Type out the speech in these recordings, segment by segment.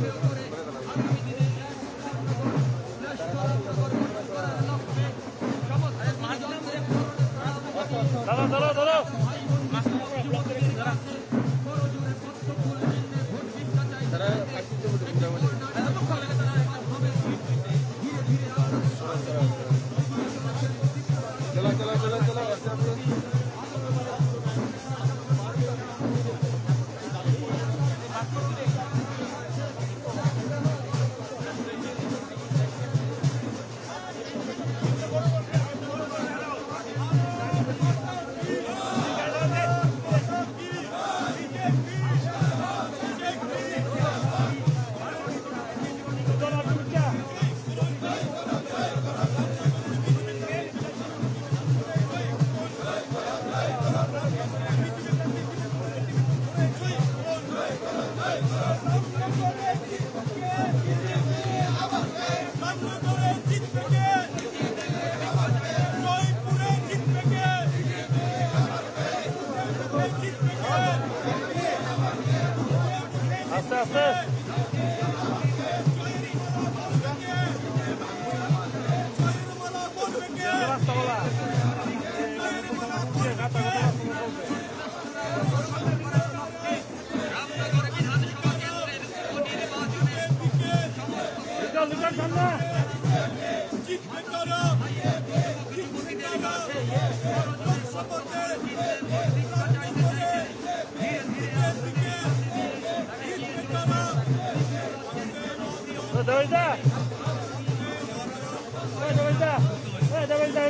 Thank you.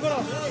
から。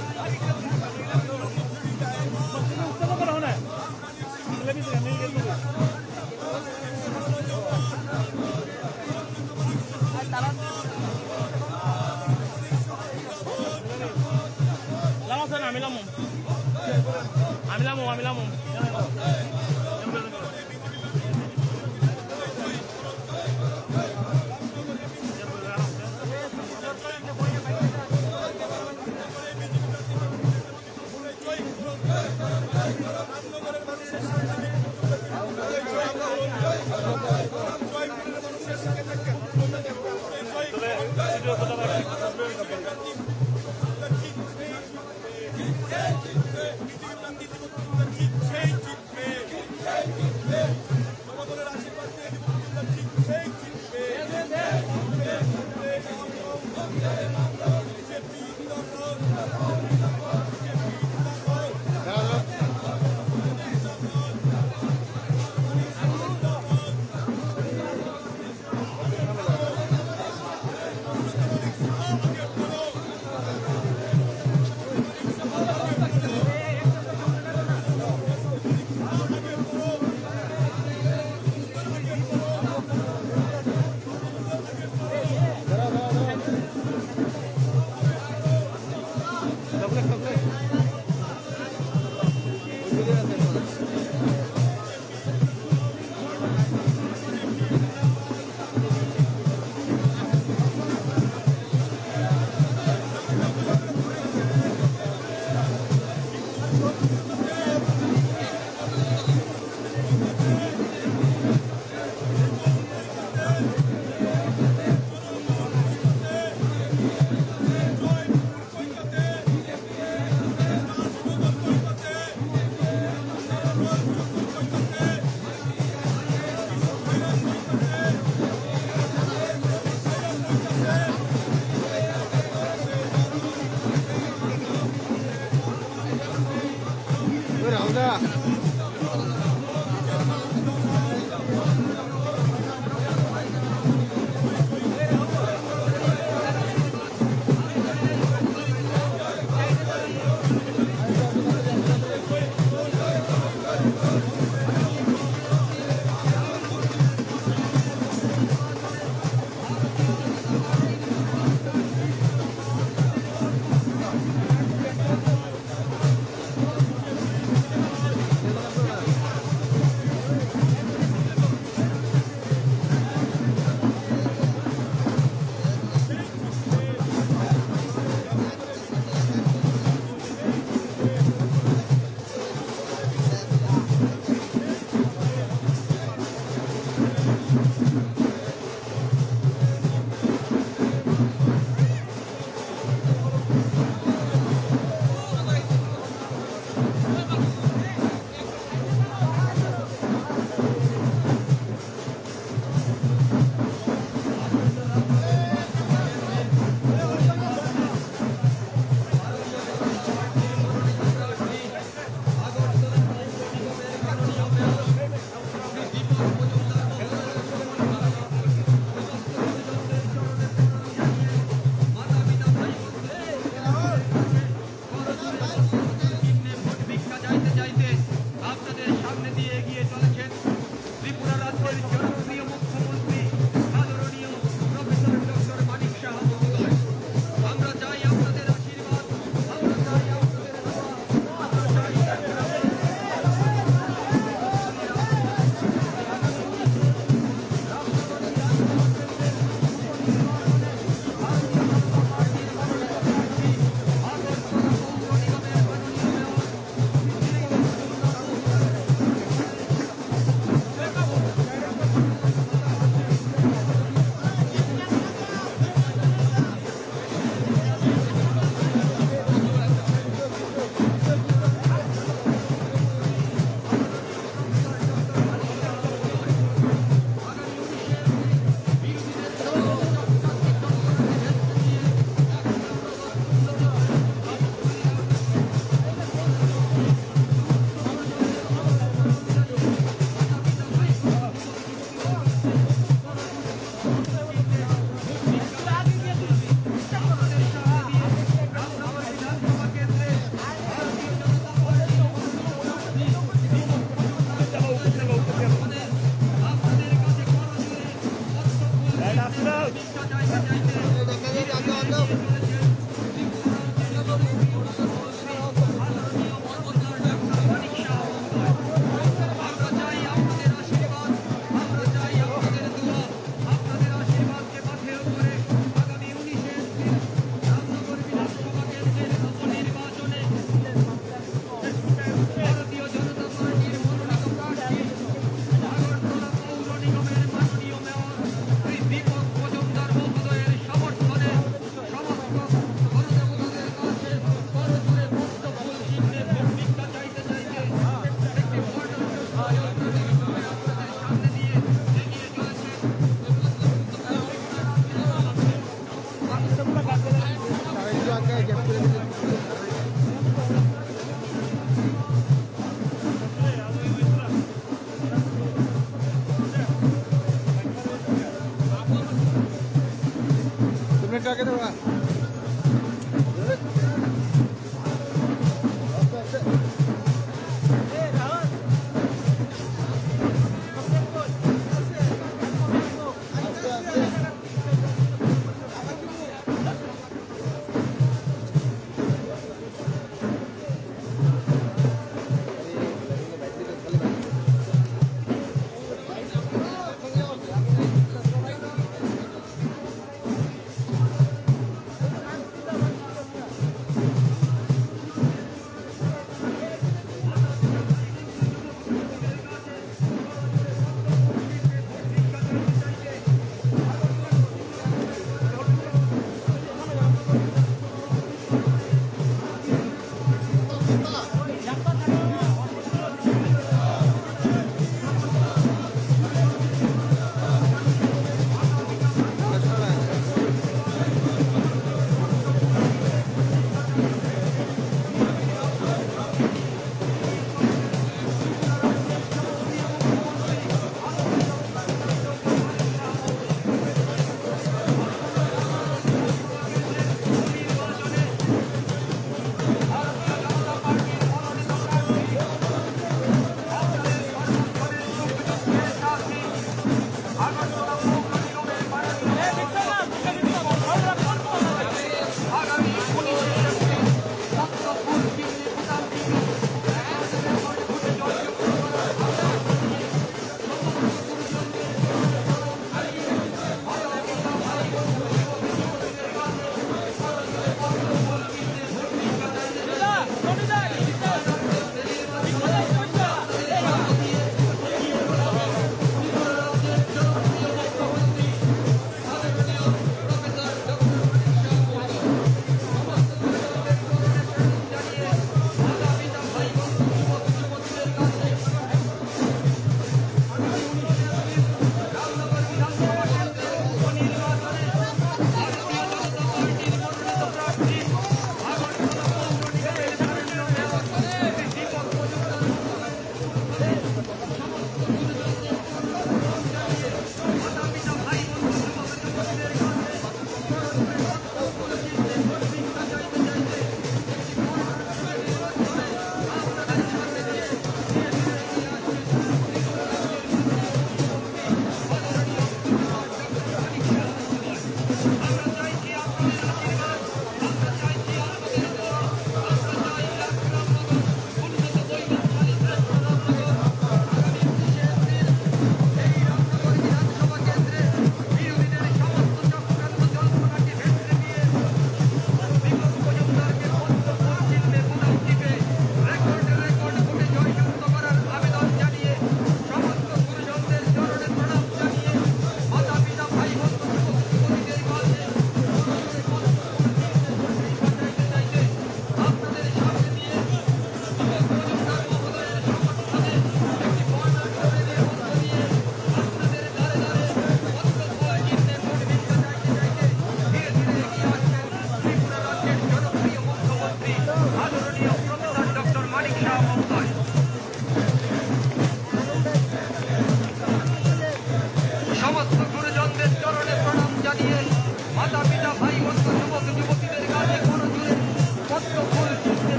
Yeah.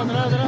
down the road.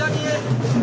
左へ。